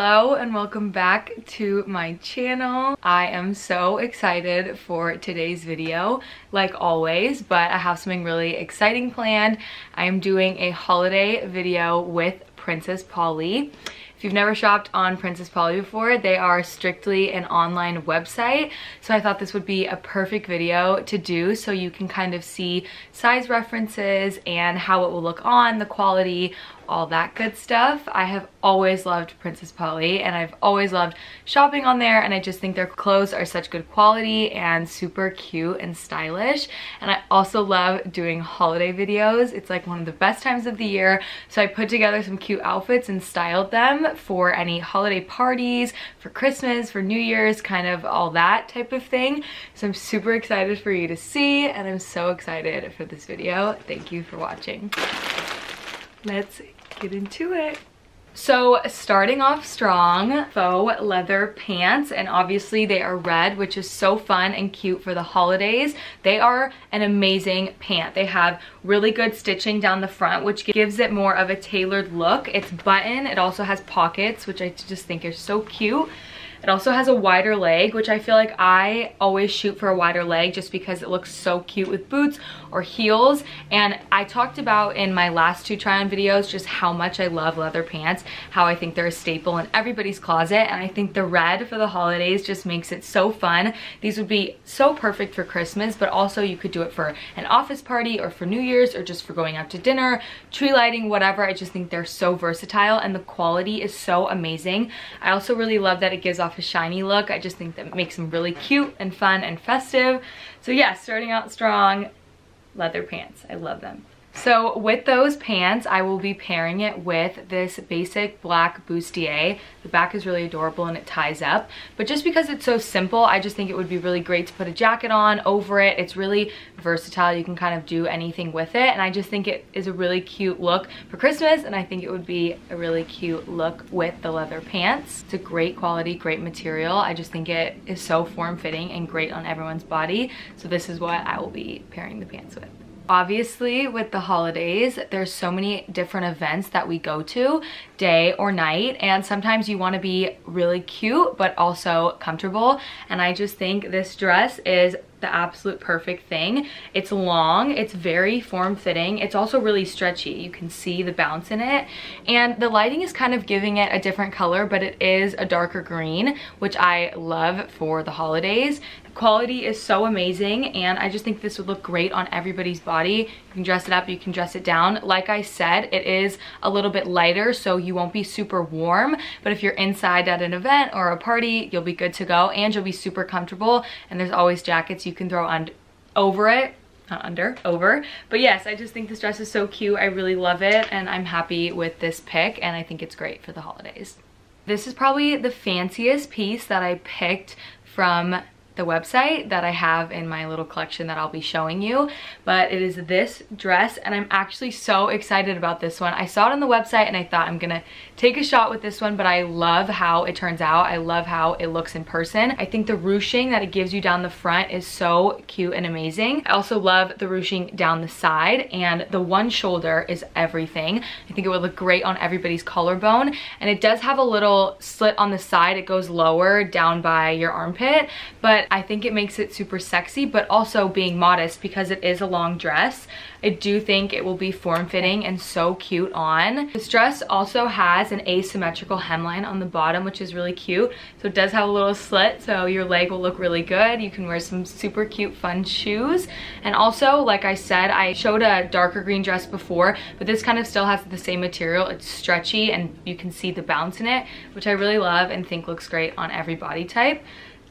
Hello and welcome back to my channel. I am so excited for today's video, like always, but I have something really exciting planned. I am doing a holiday video with Princess Polly. If you've never shopped on Princess Polly before, they are strictly an online website. So I thought this would be a perfect video to do so you can kind of see size references and how it will look on, the quality, all that good stuff. I have always loved Princess Polly and I've always loved shopping on there and I just think their clothes are such good quality and super cute and stylish. And I also love doing holiday videos. It's like one of the best times of the year. So I put together some cute outfits and styled them for any holiday parties, for Christmas, for New Year's, kind of all that type of thing. So I'm super excited for you to see and I'm so excited for this video. Thank you for watching. Let's get into it. So starting off strong, faux leather pants, and obviously they are red, which is so fun and cute for the holidays. They are an amazing pant. They have really good stitching down the front, which gives it more of a tailored look. It's button, it also has pockets, which I just think are so cute. It also has a wider leg, which I feel like I always shoot for a wider leg just because it looks so cute with boots or heels. And I talked about in my last two try on videos just how much I love leather pants, how I think they're a staple in everybody's closet. And I think the red for the holidays just makes it so fun. These would be so perfect for Christmas, but also you could do it for an office party or for New Year's or just for going out to dinner, tree lighting, whatever. I just think they're so versatile and the quality is so amazing. I also really love that it gives off off a shiny look. I just think that makes them really cute and fun and festive. So yeah, starting out strong, leather pants. I love them. So with those pants, I will be pairing it with this basic black bustier. The back is really adorable and it ties up. But just because it's so simple, I just think it would be really great to put a jacket on over it. It's really versatile. You can kind of do anything with it. And I just think it is a really cute look for Christmas. And I think it would be a really cute look with the leather pants. It's a great quality, great material. I just think it is so form-fitting and great on everyone's body. So this is what I will be pairing the pants with. Obviously, with the holidays, there's so many different events that we go to, day or night, and sometimes you want to be really cute, but also comfortable, and I just think this dress is the absolute perfect thing. It's long, it's very form-fitting, it's also really stretchy. You can see the bounce in it, and the lighting is kind of giving it a different color, but it is a darker green, which I love for the holidays. The quality is so amazing, and I just think this would look great on everybody's body. You can dress it up, you can dress it down. Like I said, it is a little bit lighter, so you won't be super warm, but if you're inside at an event or a party, you'll be good to go, and you'll be super comfortable, and there's always jackets you can throw on over it not under, over. But yes, I just think this dress is so cute. I really love it and I'm happy with this pick and I think it's great for the holidays. This is probably the fanciest piece that I picked from the website that I have in my little collection that I'll be showing you. But it is this dress and I'm actually so excited about this one. I saw it on the website and I thought I'm gonna take a shot with this one, but I love how it turns out. I love how it looks in person. I think the ruching that it gives you down the front is so cute and amazing. I also love the ruching down the side and the one shoulder is everything. I think it would look great on everybody's collarbone and it does have a little slit on the side. It goes lower down by your armpit, but I think it makes it super sexy, but also being modest because it is a long dress. I do think it will be form-fitting and so cute on. This dress also has an asymmetrical hemline on the bottom, which is really cute. So it does have a little slit, so your leg will look really good. You can wear some super cute, fun shoes. And also, like I said, I showed a darker green dress before, but this kind of still has the same material. It's stretchy and you can see the bounce in it, which I really love and think looks great on every body type.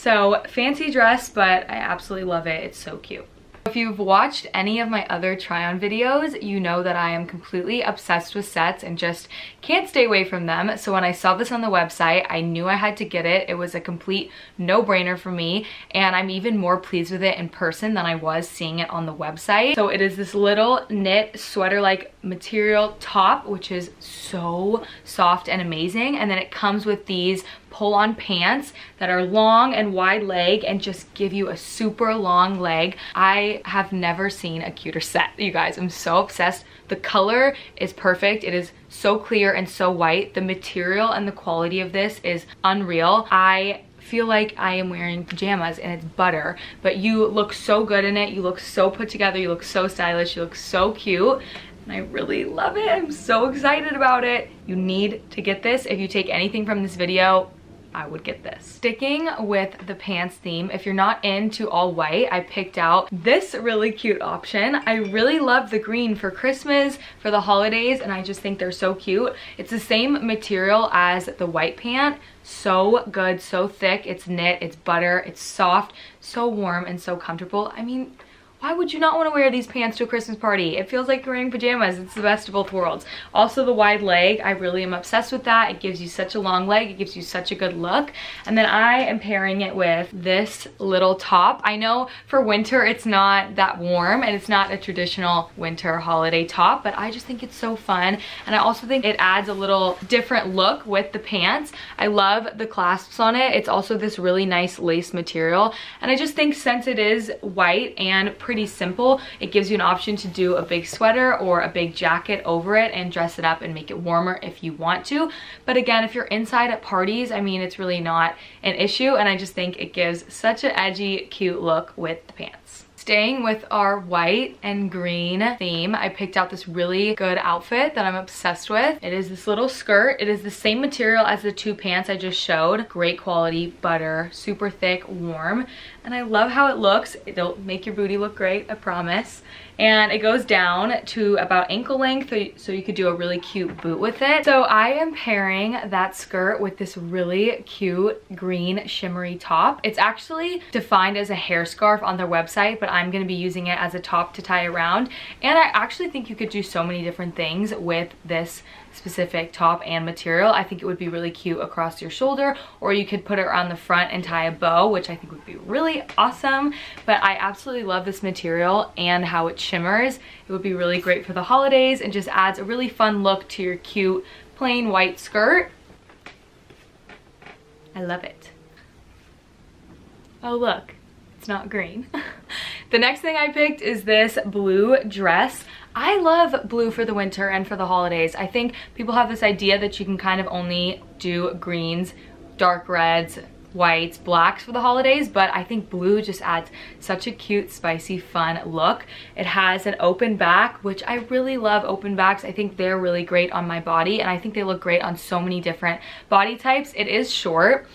So fancy dress, but I absolutely love it. It's so cute. If you've watched any of my other try on videos, you know that I am completely obsessed with sets and just can't stay away from them. So when I saw this on the website, I knew I had to get it. It was a complete no-brainer for me and I'm even more pleased with it in person than I was seeing it on the website. So it is this little knit sweater-like material top, which is so soft and amazing. And then it comes with these pull-on pants that are long and wide leg and just give you a super long leg. I have never seen a cuter set, you guys. I'm so obsessed. The color is perfect. It is so clear and so white. The material and the quality of this is unreal. I feel like I am wearing pajamas and it's butter, but you look so good in it. You look so put together. You look so stylish. You look so cute. And I really love it. I'm so excited about it. You need to get this. If you take anything from this video, I would get this. Sticking with the pants theme, if you're not into all white, I picked out this really cute option. I really love the green for Christmas, for the holidays, and I just think they're so cute. It's the same material as the white pant, so good, so thick. It's knit, it's butter, it's soft, so warm and so comfortable. I mean, why would you not want to wear these pants to a Christmas party? It feels like you're wearing pajamas. It's the best of both worlds. Also the wide leg, I really am obsessed with that. It gives you such a long leg. It gives you such a good look. And then I am pairing it with this little top. I know for winter it's not that warm and it's not a traditional winter holiday top, but I just think it's so fun. And I also think it adds a little different look with the pants. I love the clasps on it. It's also this really nice lace material. And I just think since it is white and pretty simple. It gives you an option to do a big sweater or a big jacket over it and dress it up and make it warmer if you want to. But again, if you're inside at parties, I mean, it's really not an issue. And I just think it gives such an edgy, cute look with the pants. Staying with our white and green theme, I picked out this really good outfit that I'm obsessed with. It is this little skirt. It is the same material as the two pants I just showed. Great quality, butter, super thick, warm. And I love how it looks. It'll make your booty look great, I promise and it goes down to about ankle length so you could do a really cute boot with it. So I am pairing that skirt with this really cute green shimmery top. It's actually defined as a hair scarf on their website, but I'm gonna be using it as a top to tie around. And I actually think you could do so many different things with this specific top and material. I think it would be really cute across your shoulder or you could put it around the front and tie a bow, which I think would be really awesome. But I absolutely love this material and how it shimmers. It would be really great for the holidays and just adds a really fun look to your cute plain white skirt. I love it. Oh look, it's not green. the next thing I picked is this blue dress. I love blue for the winter and for the holidays. I think people have this idea that you can kind of only do greens, dark reds, whites, blacks for the holidays, but I think blue just adds such a cute, spicy, fun look. It has an open back, which I really love open backs. I think they're really great on my body, and I think they look great on so many different body types. It is short,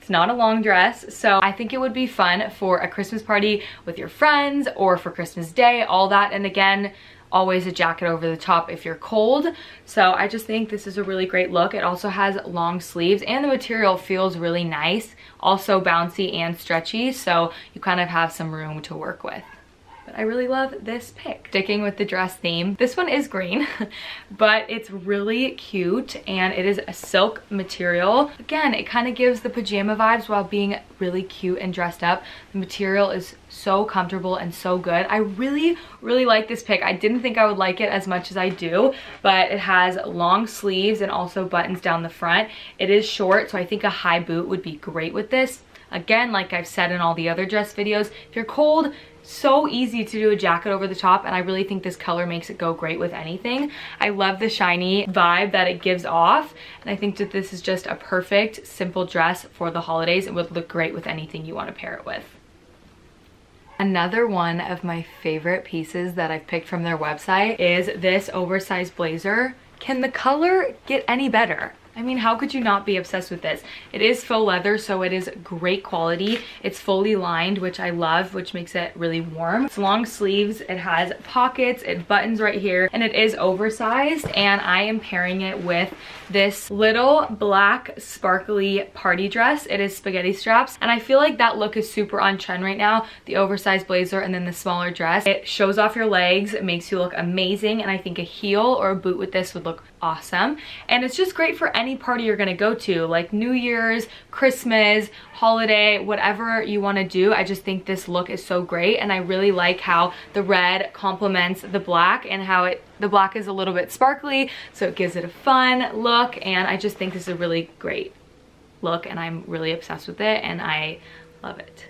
it's not a long dress, so I think it would be fun for a Christmas party with your friends or for Christmas Day, all that. And again, always a jacket over the top if you're cold. So I just think this is a really great look. It also has long sleeves and the material feels really nice, also bouncy and stretchy. So you kind of have some room to work with I really love this pick. Sticking with the dress theme, this one is green, but it's really cute and it is a silk material. Again, it kind of gives the pajama vibes while being really cute and dressed up. The material is so comfortable and so good. I really, really like this pick. I didn't think I would like it as much as I do, but it has long sleeves and also buttons down the front. It is short, so I think a high boot would be great with this. Again, like I've said in all the other dress videos, if you're cold, so easy to do a jacket over the top and I really think this color makes it go great with anything. I love the shiny vibe that it gives off and I think that this is just a perfect simple dress for the holidays. It would look great with anything you want to pair it with. Another one of my favorite pieces that I've picked from their website is this oversized blazer. Can the color get any better? I mean, how could you not be obsessed with this? It is faux leather, so it is great quality. It's fully lined, which I love, which makes it really warm. It's long sleeves, it has pockets, it buttons right here, and it is oversized, and I am pairing it with this little black sparkly party dress. It is spaghetti straps, and I feel like that look is super on trend right now. The oversized blazer and then the smaller dress. It shows off your legs, it makes you look amazing, and I think a heel or a boot with this would look awesome. And it's just great for any party you're gonna go to, like New Year's, Christmas, holiday, whatever you wanna do. I just think this look is so great and I really like how the red complements the black and how it the black is a little bit sparkly, so it gives it a fun look and I just think this is a really great look and I'm really obsessed with it and I love it.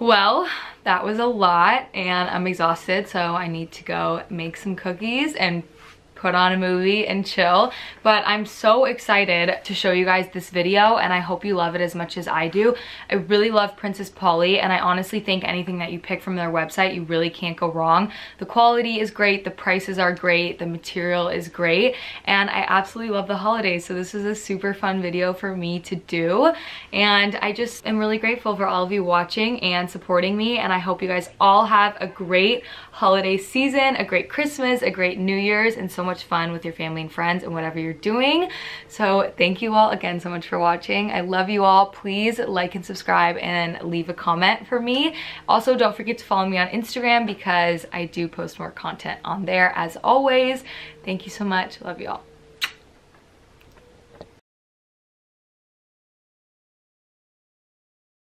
Well, that was a lot and I'm exhausted so I need to go make some cookies and put on a movie and chill. But I'm so excited to show you guys this video and I hope you love it as much as I do. I really love Princess Polly and I honestly think anything that you pick from their website, you really can't go wrong. The quality is great, the prices are great, the material is great, and I absolutely love the holidays. So this is a super fun video for me to do. And I just am really grateful for all of you watching and supporting me. And I hope you guys all have a great holiday season, a great Christmas, a great New Year's, and so much much fun with your family and friends and whatever you're doing. So thank you all again so much for watching. I love you all. Please like and subscribe and leave a comment for me. Also, don't forget to follow me on Instagram because I do post more content on there as always. Thank you so much. Love you all.